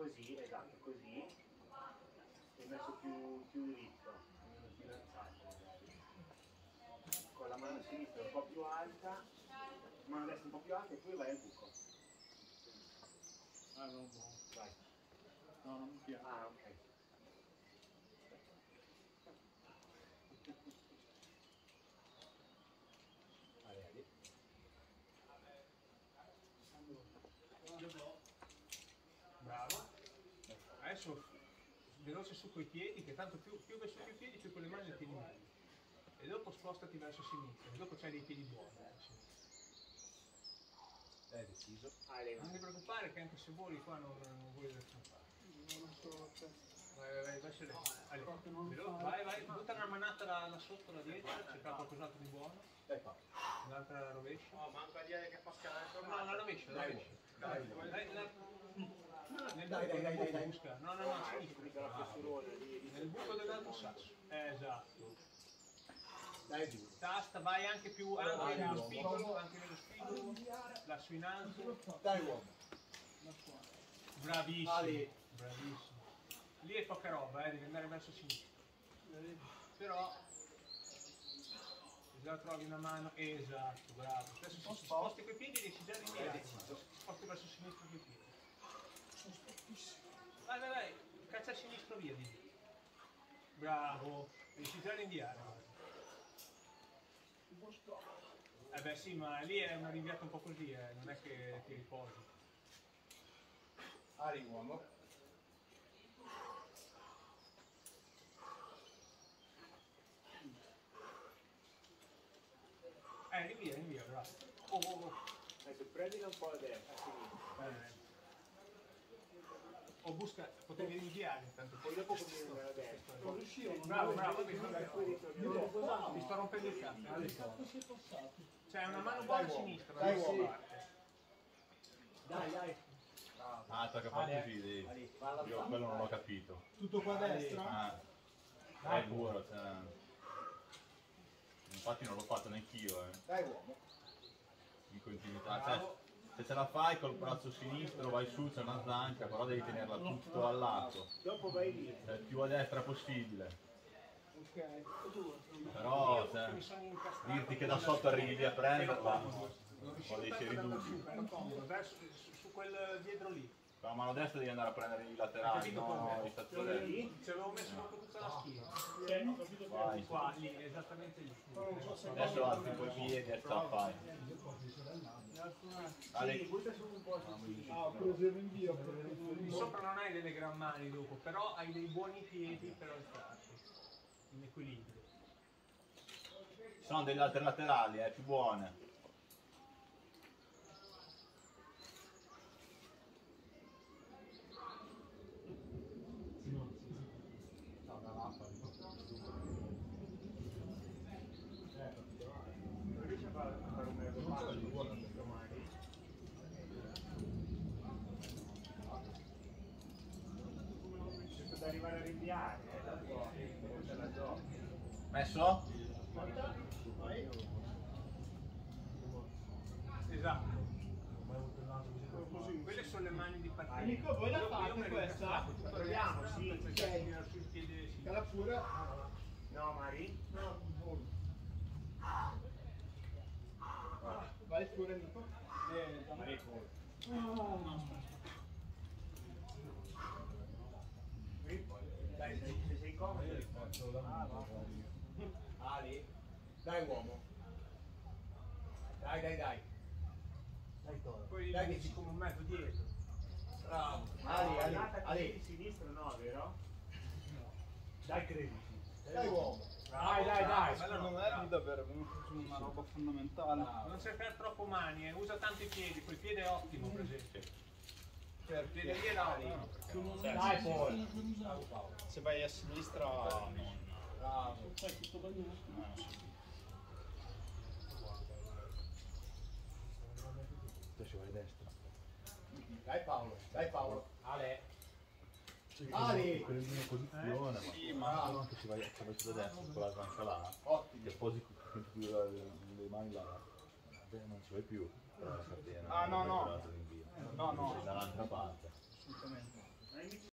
così, esatto, così. E messo più, più dritto, sbilanciato magari. Con la mano sinistra un po' più alta, mano destra un po' più alta e poi vai al buco. Ah, non buono. Vai. No, non mi piace. Ah, ok. Adesso veloce su coi piedi, che tanto più, più vai su coi piedi, più con le mani le tieni meglio. E dopo spostati verso sinistra, e dopo c'hai dei piedi buoni. adesso. È deciso. Ah, Non ti preoccupare che anche se voli qua non, non vuoi fare. Non so, cioè, Vai, vai, vai, verso le... Allora, vai, vai, butta una manata da, da sotto, da dietro, cerca qualcos'altro di buono. Dai qua. Un'altra rovescia. No, manca dire che fa scalare il No, la rovescia, la Dai, rovescia. dai. Dai, la- Nel Dai, buco, dai, dai, buco, dai. busca. No, no, no, a sinistra. Mica la fessurona lì. Nel buco dell'altro sasso. Eh, esatto. Dai giù. Tasta, vai anche più anche nello spigolo, anche nello spigolo. Lasso in alto. Dai uomo. Bravissimo. Ali. Bravissimo. Lì è poca roba, eh, devi andare verso sinistra. Però se già trovi una mano, esatto, bravo. Adesso sposti coi piedi riesci già a rinviare. Sposti verso sinistra coi piedi. Vai, vai, vai, caccia a sinistra via di. Bravo, riesci già a rinviare. Eh beh sì, ma lì è una rinviata un po' così, eh, non è che ti riposi. Ali uomo. Eh, rinvia, rinvia, bravo. Oh, oh, oh. Adesso prendila un po' a destra, a sinistra. Eh. O busca, potevi rinviare intanto, poi dopo Poi dopo a destra. non riuscivo, Bravo, bravo, mi sto, mi sto rompendo il cazzo. Dove cazzo si è passato? C'è una mano buona a sinistra, Dai. Dai, dai. Ah, farti fidi. Ali, va alla Io quello non l'ho capito. Tutto qua a destra? Ah, dai pure, cioè. Infatti non l'ho fatto neanch'io, eh. Dai uomo. In continuità. Cioè, se ce la fai col braccio sinistro vai su, c'è una zancia, però devi tenerla tutto al lato. Dopo vai lì. Cioè, più a destra possibile. Ok. Però, Io cioè, dirti che da sotto arrivi a prenderla, Non un riuscivo po' dei seri dubbi. su, quel dietro lì. Con la mano destra devi andare a prendere i laterali, no i stazzolari. Ci avevo messo tutta la schiena. Vai. Qua, lì, esattamente lì. Adesso alzi un po' i piedi e fai. Ale, Sì, butta su un po' Ah, preso il rinvio. sopra non hai delle gran mani dopo, però hai dei buoni piedi per alzarti. In equilibrio. Sono delle altre laterali, eh, più buone. Non riesci a fare, a fare un mezzo passo domani? Cerco di arrivare a rinviare, eh, dopo te la giochi. Messo? Esatto. Quelle sono le mani di partenza. Nico, voi la Io- io fate me le questa? Proviamo, sì, ok. cercare di tirare sul piede sinistro. Cala pure. No, Mari? No, volo. Vai pure Nico. Eh, da me. Dai, se, sei comodo. Ah. Ali, dai uomo. Dai, dai, dai. Dai, Toro. Poi Dai, che ci come un metro dietro. Bravo. Ali, Ali, Ali. di sinistra no, vero? Dai, credici. Dai, uomo. Dai, dai, dai. Secondo me è davvero una roba fondamentale. Non cercare troppo mani, eh, usa tanto i piedi, quel piede è ottimo per esempio. Dai, poi. Se vai a sinistra. Bravo. Fai tutto bagnato. Adesso vai a destra. Dai Paolo, dai Paolo. Ale. Ali! Ali. Prendi una posizione, ma Sì, ma se vai, se vai sulla destra con la là, Ottimo. che posi con più le, le mani là, parte non ci vai più, però la catena ah, no, no. no, no. no, no. dall'altra parte. Assolutamente.